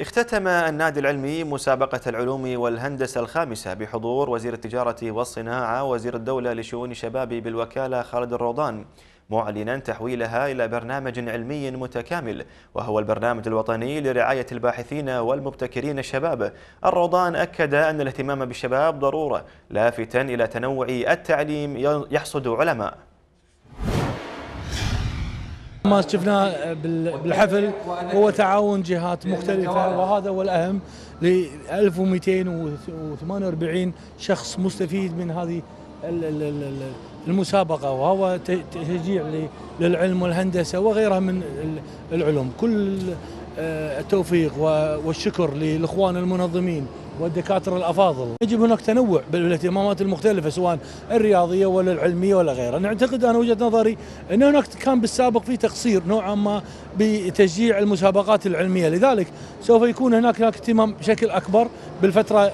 اختتم النادي العلمي مسابقة العلوم والهندسة الخامسة بحضور وزير التجارة والصناعة وزير الدولة لشؤون الشباب بالوكالة خالد الروضان معلنا تحويلها إلى برنامج علمي متكامل وهو البرنامج الوطني لرعاية الباحثين والمبتكرين الشباب. الروضان أكد أن الاهتمام بالشباب ضرورة لافتا إلى تنوع التعليم يحصد علماء. ما شفناه بالحفل هو تعاون جهات مختلفة وهذا هو الأهم ل 1248 شخص مستفيد من هذه المسابقة وهو تشجيع للعلم والهندسة وغيرها من العلوم. كل التوفيق والشكر للإخوان المنظمين. والدكاترة الأفاضل. يجب هناك تنوع بالاهتمامات المختلفة سواء الرياضية ولا العلمية ولا غيرها. نعتقد أنا وجهة نظري إن هناك كان بالسابق في تقصير نوعا ما بتشجيع المسابقات العلمية. لذلك سوف يكون هناك هناك اهتمام بشكل أكبر بالفترة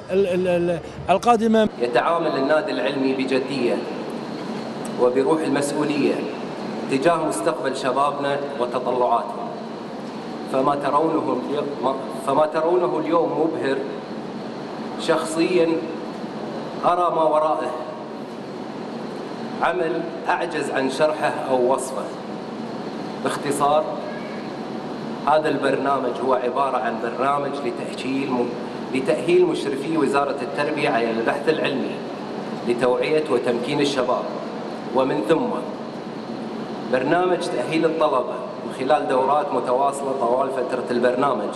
القادمة. يتعامل النادي العلمي بجدية وبروح المسؤولية تجاه مستقبل شبابنا وتطلعاتهم. فما ترونه فما ترونه اليوم مبهر شخصيا أرى ما وراءه. عمل أعجز عن شرحه أو وصفه. باختصار هذا البرنامج هو عبارة عن برنامج لتأهيل لتأهيل مشرفي وزارة التربية على البحث العلمي لتوعية وتمكين الشباب. ومن ثم برنامج تأهيل الطلبة من خلال دورات متواصلة طوال فترة البرنامج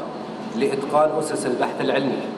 لإتقان أسس البحث العلمي.